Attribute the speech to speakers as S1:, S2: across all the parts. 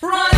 S1: But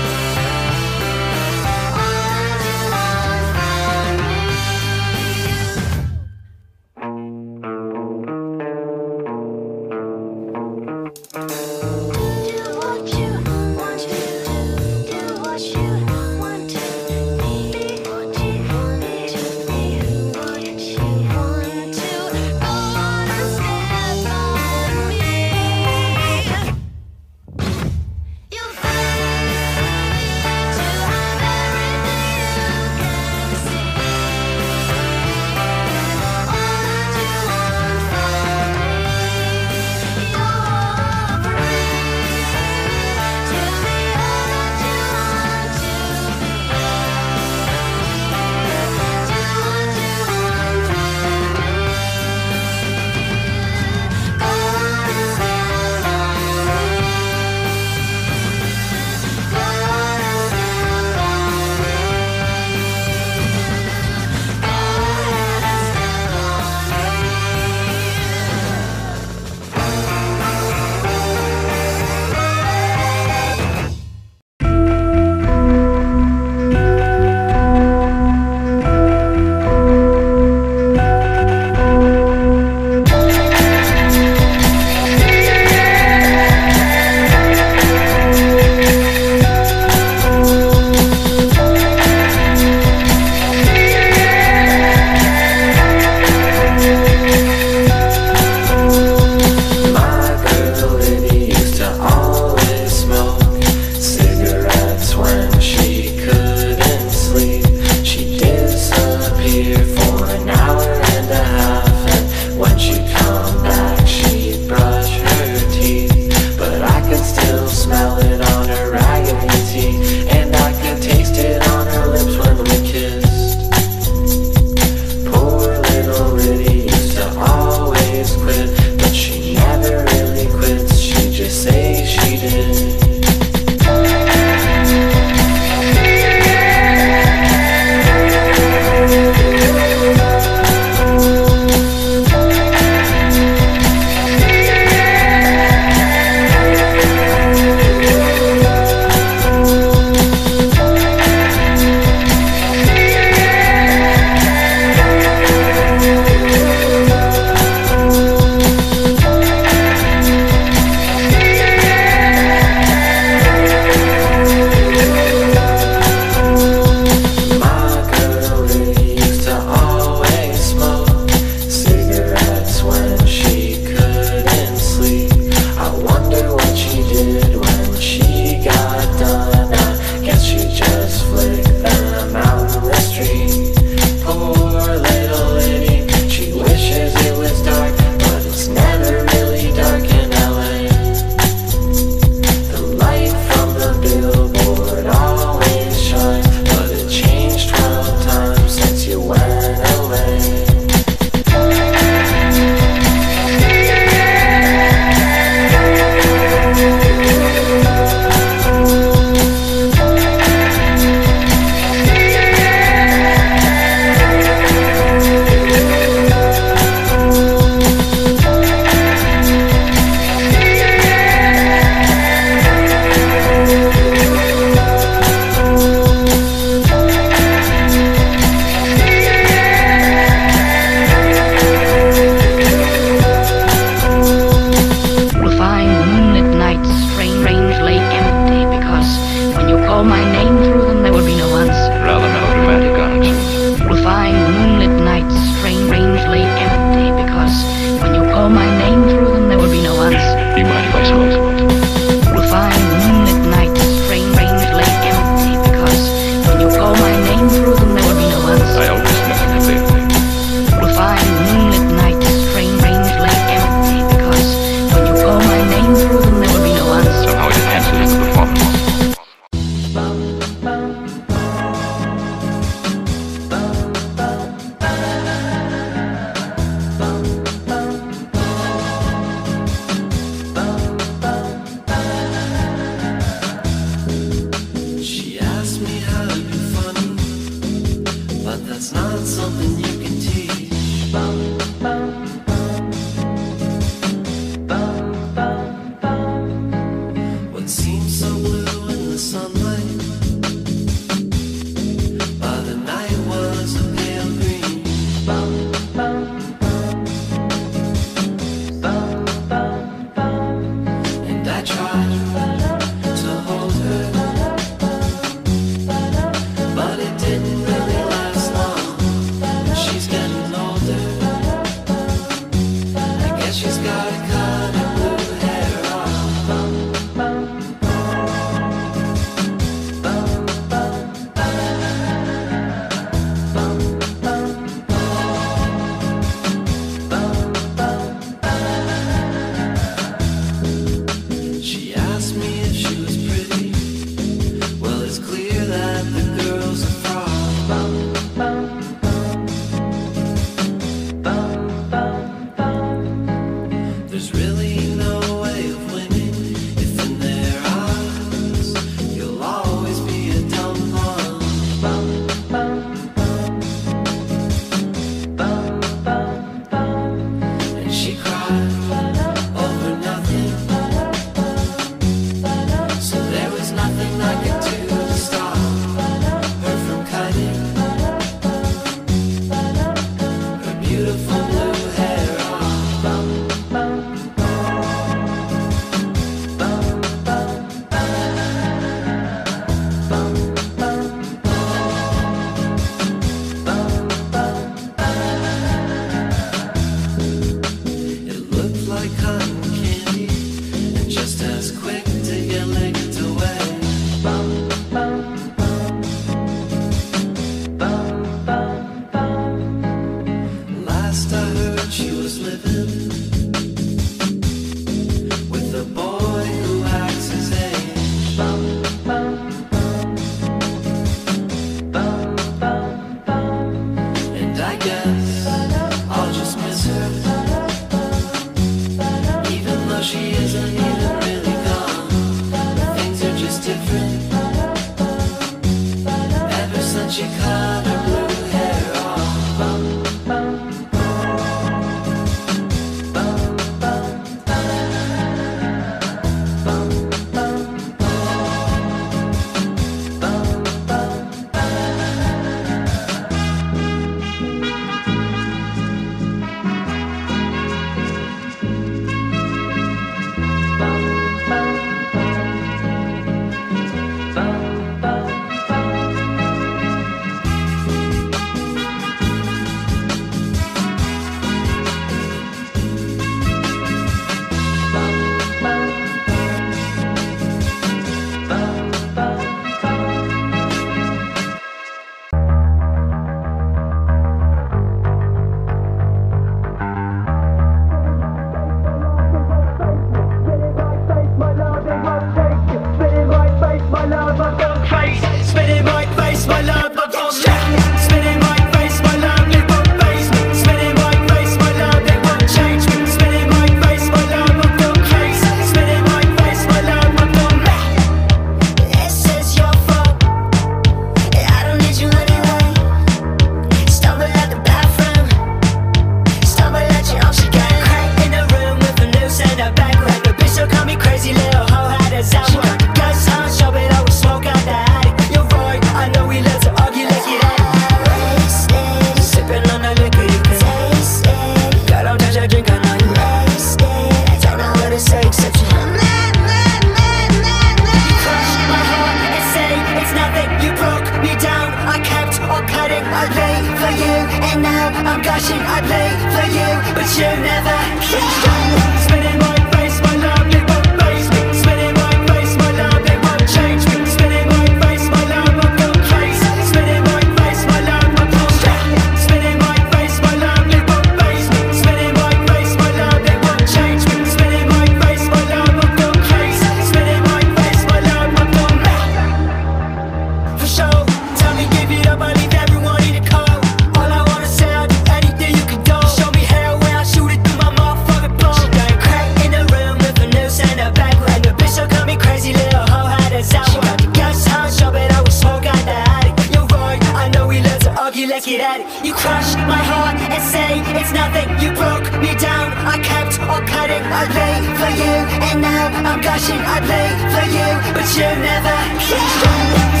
S2: now I'm gushing, I'd play for you But you never yeah.